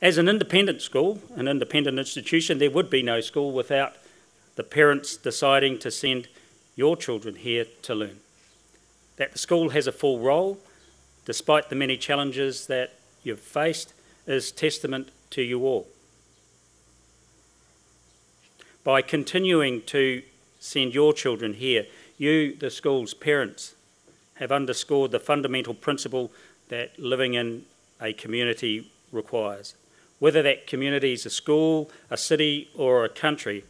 As an independent school, an independent institution, there would be no school without the parents deciding to send your children here to learn. That the school has a full roll, despite the many challenges that you've faced, is testament to you all. By continuing to send your children here, you, the school's parents, have underscored the fundamental principle that living in a community requires. Whether that community is a school, a city, or a country,